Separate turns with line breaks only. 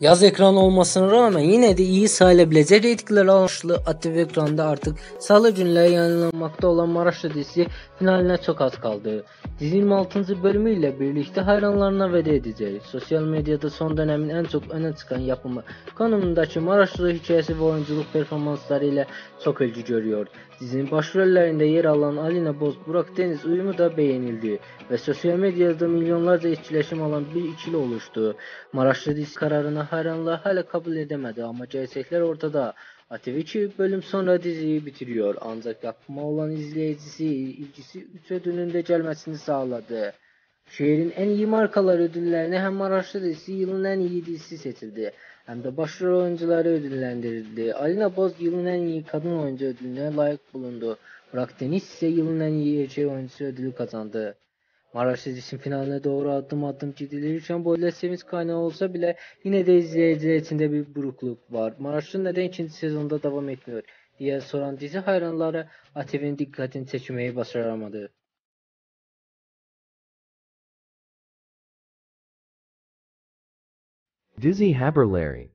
Yaz ekranı olmasına rağmen yine de iyi sayılabilecek reytinglərə alışlı ATV ekranda artıq salı günləri yayınlanmaqda olan Maraşlı dizisi finalinə çox az qaldı. Dizi 26-cı bölümü ilə birlikdə hayranlarına vədə edəcək. Sosial mediada son dönəmin ən çox önə çıxan yapımı konumundakı Maraşlı hekayəsi və oyunculuk performansları ilə çox ilgi görüyor. Dizinin baş rollərində yer alan Alina Boz, Burak Deniz uyumu da bəyənildi və sosial mediada milyonlarca etkiləşim alan bir ikili oluşdu. Maraşlı dizisi qərarına hayranlar hala kabul edemedi ama gerçekler ortada. ATV 2 bölüm sonra diziyi bitiriyor ancak yapıma olan izleyicisi ilgisi 3 ödülünde gelmesini sağladı. Şehrin en iyi markalar ödüllerine hem Maraşlı dizisi yılın en iyi dizisi seçildi hem de başrol oyuncuları ödüllendirildi. Alina Boz yılın en iyi kadın oyuncu ödülüne layık bulundu. Burak Deniz ise yılın en iyi erkek oyuncusu ödülü kazandı. Maraş dizisinin finaline doğru adım adım gidilirken böyle sevinç kaynağı olsa bile yine de izleyiciler içinde bir burukluk var. Maraşlı neden ikinci sezonda devam etmiyor diye soran dizi hayranları ATV'nin dikkatini çekmeyi başaramadı.
Dizzy Haberlary